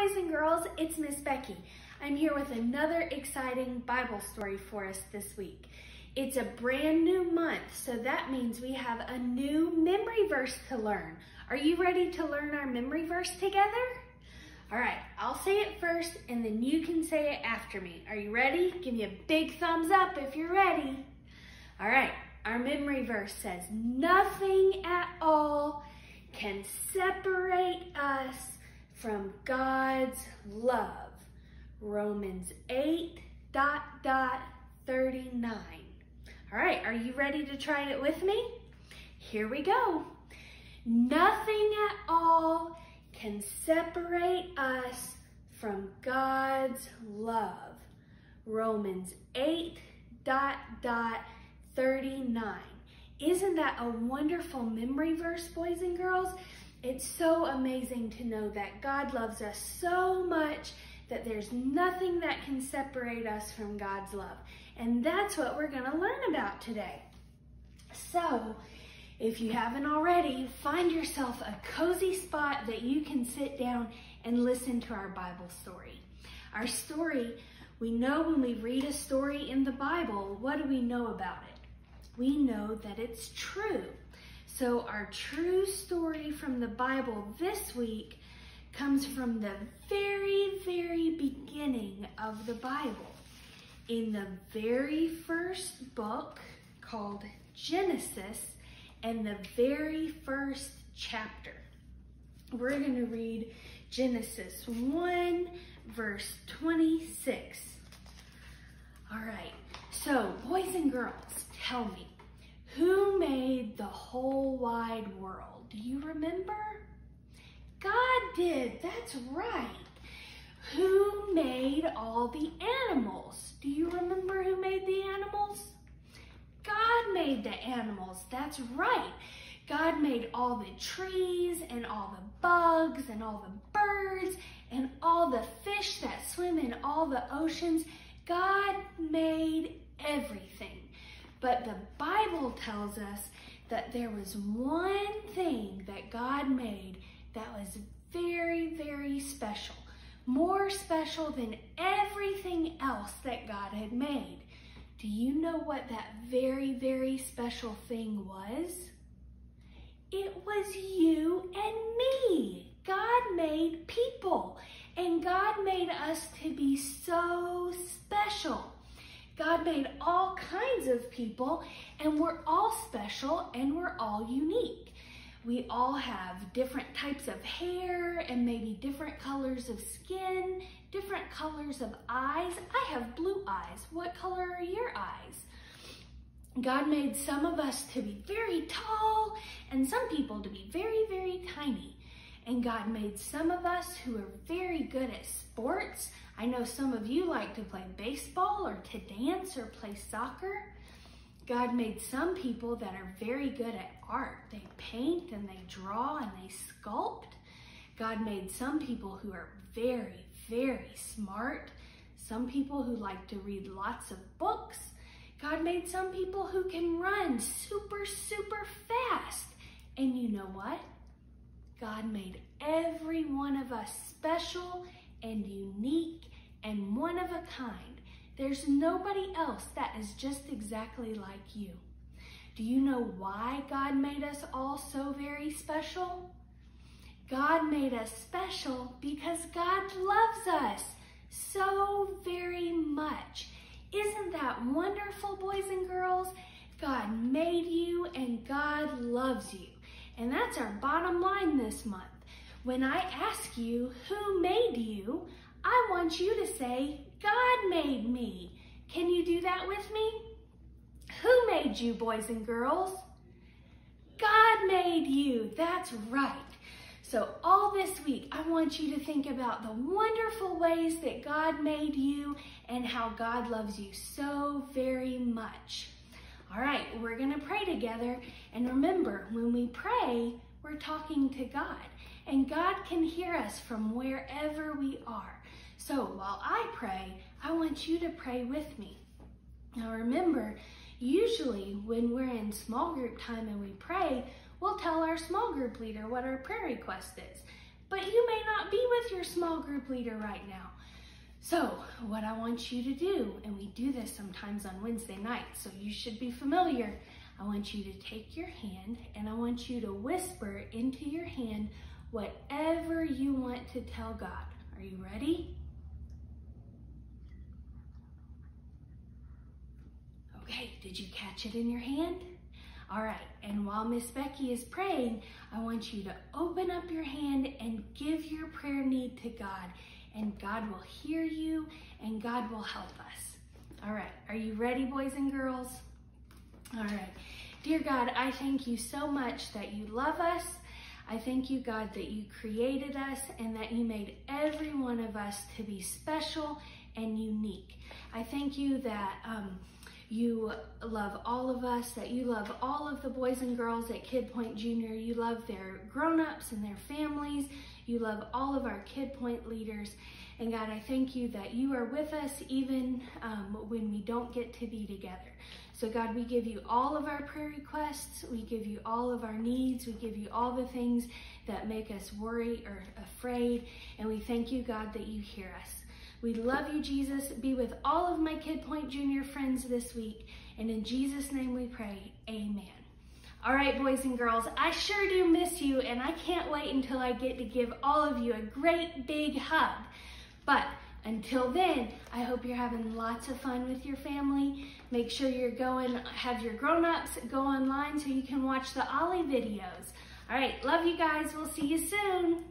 boys and girls, it's Miss Becky. I'm here with another exciting Bible story for us this week. It's a brand new month, so that means we have a new memory verse to learn. Are you ready to learn our memory verse together? All right, I'll say it first and then you can say it after me. Are you ready? Give me a big thumbs up if you're ready. All right, our memory verse says, nothing at all can separate us from God's love. Romans 8 dot dot 39. All right, are you ready to try it with me? Here we go. Nothing at all can separate us from God's love. Romans 8 dot dot 39. Isn't that a wonderful memory verse, boys and girls? It's so amazing to know that God loves us so much that there's nothing that can separate us from God's love. And that's what we're going to learn about today. So, if you haven't already, find yourself a cozy spot that you can sit down and listen to our Bible story. Our story, we know when we read a story in the Bible, what do we know about it? We know that it's true. So our true story from the Bible this week comes from the very, very beginning of the Bible. In the very first book called Genesis and the very first chapter. We're going to read Genesis 1 verse 26. All right, so boys and girls, tell me, who the whole wide world? Do you remember? God did, that's right. Who made all the animals? Do you remember who made the animals? God made the animals, that's right. God made all the trees and all the bugs and all the birds and all the fish that swim in all the oceans. God made everything. But the Bible tells us that there was one thing that God made that was very, very special. More special than everything else that God had made. Do you know what that very, very special thing was? It was you and me. God made people and God made us to be so special. God made all kinds of people and we're all special and we're all unique. We all have different types of hair and maybe different colors of skin, different colors of eyes. I have blue eyes. What color are your eyes? God made some of us to be very tall and some people to be very, very tiny. And God made some of us who are very good at sports. I know some of you like to play baseball or to dance or play soccer. God made some people that are very good at art. They paint and they draw and they sculpt. God made some people who are very, very smart. Some people who like to read lots of books. God made some people who can run super, super fast. And you know what? God made every one of us special and unique and one of a kind. There's nobody else that is just exactly like you. Do you know why God made us all so very special? God made us special because God loves us so very much. Isn't that wonderful, boys and girls? God made you and God loves you. And that's our bottom line this month. When I ask you who made you, I want you to say, God made me. Can you do that with me? Who made you, boys and girls? God made you. That's right. So all this week, I want you to think about the wonderful ways that God made you and how God loves you so very much. All right, we're to pray together. And remember, when we pray, we're talking to God. And God can hear us from wherever we are. So while I pray, I want you to pray with me. Now remember, usually when we're in small group time and we pray, we'll tell our small group leader what our prayer request is. But you may not be with your small group leader right now. So what I want you to do, and we do this sometimes on Wednesday night, so you should be familiar. I want you to take your hand and I want you to whisper into your hand whatever you want to tell God. Are you ready? Okay, did you catch it in your hand? All right, and while Miss Becky is praying, I want you to open up your hand and give your prayer need to God, and God will hear you and God will help us. All right, are you ready, boys and girls? All right. Dear God, I thank you so much that you love us. I thank you, God, that you created us and that you made every one of us to be special and unique. I thank you that um, you love all of us, that you love all of the boys and girls at Kid Point Junior. You love their grown-ups and their families. You love all of our Kid Point leaders. And God, I thank you that you are with us even um, when we don't get to be together. So God, we give you all of our prayer requests. We give you all of our needs. We give you all the things that make us worry or afraid. And we thank you, God, that you hear us. We love you, Jesus. Be with all of my Kid Point Junior friends this week. And in Jesus' name we pray, amen. All right, boys and girls, I sure do miss you, and I can't wait until I get to give all of you a great big hug. But until then, I hope you're having lots of fun with your family. Make sure you're going, have your grown-ups go online so you can watch the Ollie videos. All right, love you guys. We'll see you soon.